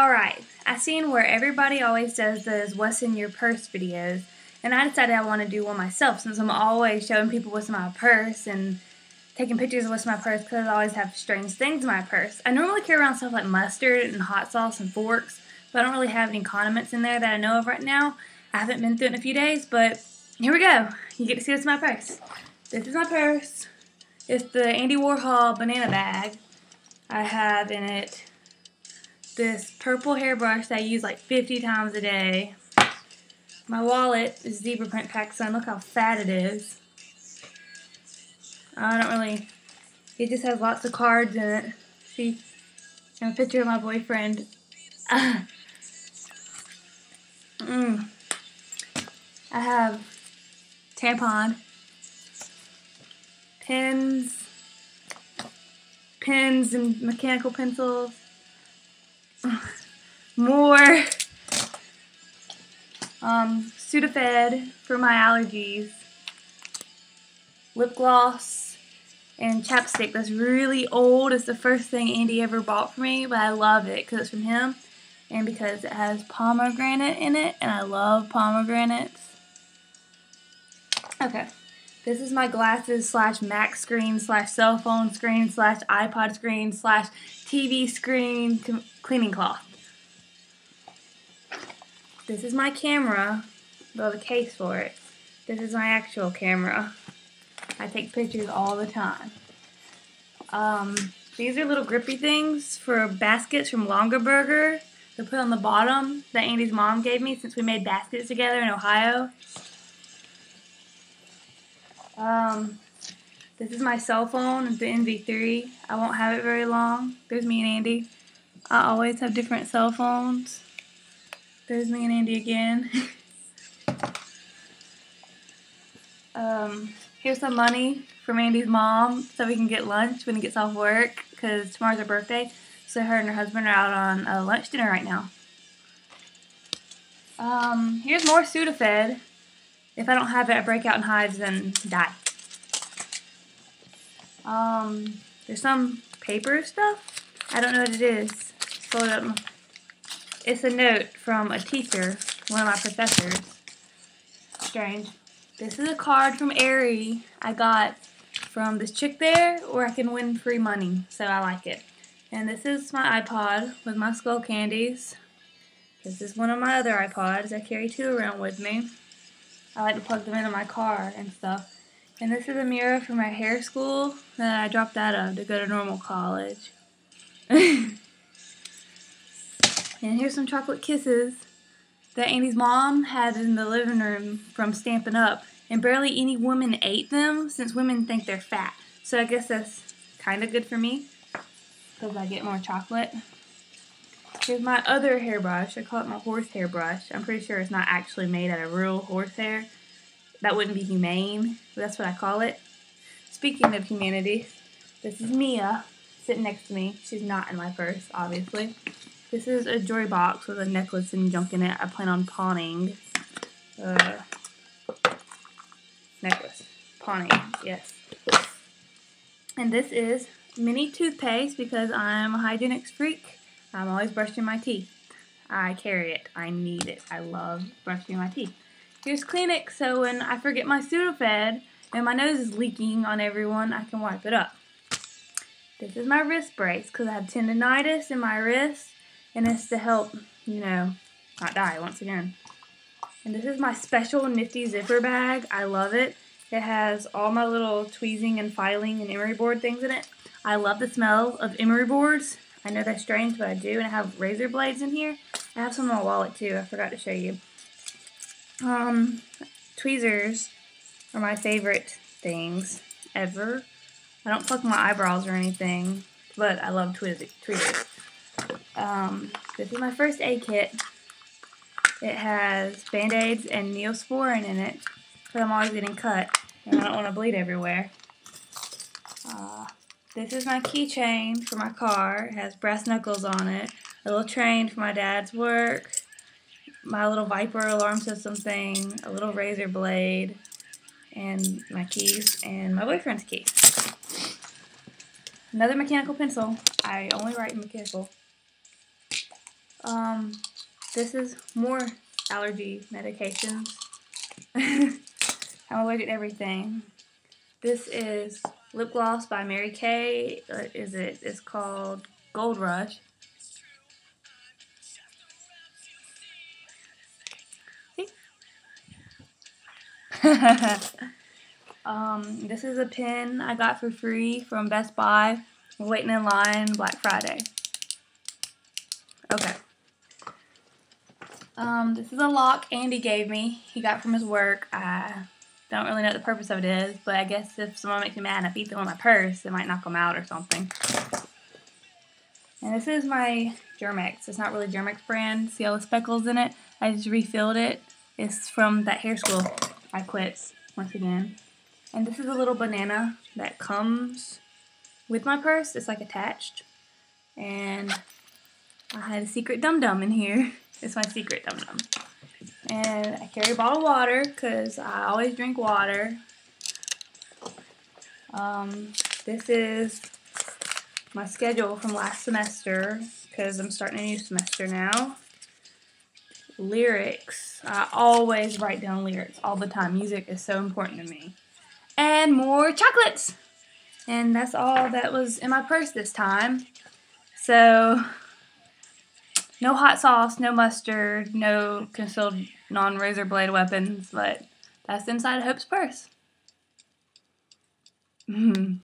Alright, I seen where everybody always does those what's in your purse videos, and I decided I want to do one myself since I'm always showing people what's in my purse and taking pictures of what's in my purse because I always have strange things in my purse. I normally carry around stuff like mustard and hot sauce and forks, but I don't really have any condiments in there that I know of right now. I haven't been through it in a few days, but here we go. You get to see what's in my purse. This is my purse. It's the Andy Warhol banana bag. I have in it this purple hairbrush that I use like 50 times a day. My wallet is zebra print PacSun. Look how fat it is. I don't really, it just has lots of cards in it. See, and a picture of my boyfriend. mm. I have tampon, pens, pens and mechanical pencils, more um, Sudafed for my allergies, lip gloss, and chapstick that's really old. It's the first thing Andy ever bought for me, but I love it because it's from him and because it has pomegranate in it, and I love pomegranates. Okay. This is my glasses slash Mac screen slash cell phone screen slash iPod screen slash TV screen cleaning cloth. This is my camera, though the case for it. This is my actual camera. I take pictures all the time. Um, these are little grippy things for baskets from Longaberger to put on the bottom that Andy's mom gave me since we made baskets together in Ohio. Um, this is my cell phone, the enV3. I won't have it very long. There's me and Andy. I always have different cell phones. There's me and Andy again. um, here's some money from Andy's mom so we can get lunch when he gets off work because tomorrow's her birthday. So her and her husband are out on a lunch dinner right now. Um, here's more Sudafed. If I don't have it, I break out in hives and die. Um, there's some paper stuff. I don't know what it is. It's a note from a teacher, one of my professors. Strange. This is a card from Aerie I got from this chick there, where I can win free money, so I like it. And this is my iPod with my skull candies. This is one of my other iPods. I carry two around with me. I like to plug them into my car and stuff. And this is a mirror for my hair school that I dropped out of to go to normal college. and here's some chocolate kisses that Andy's mom had in the living room from Stampin' Up. And barely any woman ate them since women think they're fat. So I guess that's kind of good for me because I get more chocolate. Here's my other hairbrush. I call it my horse hairbrush. I'm pretty sure it's not actually made out of real horse hair. That wouldn't be humane, that's what I call it. Speaking of humanity, this is Mia sitting next to me. She's not in my purse, obviously. This is a jewelry box with a necklace and junk in it. I plan on pawning. Uh, necklace. Pawning, yes. And this is mini toothpaste because I'm a hygienics freak. I'm always brushing my teeth. I carry it. I need it. I love brushing my teeth. Here's Kleenex, so when I forget my Sudafed and my nose is leaking on everyone, I can wipe it up. This is my wrist brace because I have tendonitis in my wrist, and it's to help, you know, not die once again. And this is my special nifty zipper bag. I love it. It has all my little tweezing and filing and emery board things in it. I love the smell of emery boards. I know that's strange, but I do. And I have razor blades in here. I have some in my wallet too. I forgot to show you. Um, tweezers are my favorite things ever. I don't pluck my eyebrows or anything, but I love tweezers. Um, this is my first aid kit. It has band-aids and neosporin in it because I'm always getting cut and I don't want to bleed everywhere. Uh, this is my keychain for my car. It has brass knuckles on it. A little train for my dad's work. My little Viper alarm system thing. A little razor blade. And my keys. And my boyfriend's key. Another mechanical pencil. I only write in mechanical. Um, this is more allergy medications. I'm allergic to everything. This is lip gloss by Mary Kay. What is it? It's called Gold Rush. um, this is a pin I got for free from Best Buy. Waiting in line Black Friday. Okay. Um, this is a lock Andy gave me. He got from his work. I don't really know what the purpose of it is, but I guess if someone makes me mad and I beat them on my purse, it might knock them out or something. And this is my Germ-X. It's not really Germ-X brand. See all the speckles in it? I just refilled it. It's from that hair school I quit once again. And this is a little banana that comes with my purse. It's like attached. And I had a secret dum-dum in here. It's my secret dum-dum. And I carry a bottle of water because I always drink water. Um, this is my schedule from last semester because I'm starting a new semester now. Lyrics. I always write down lyrics all the time. Music is so important to me. And more chocolates. And that's all that was in my purse this time. So, no hot sauce, no mustard, no concealed non-razor blade weapons, but that's inside Hope's purse. Hmm.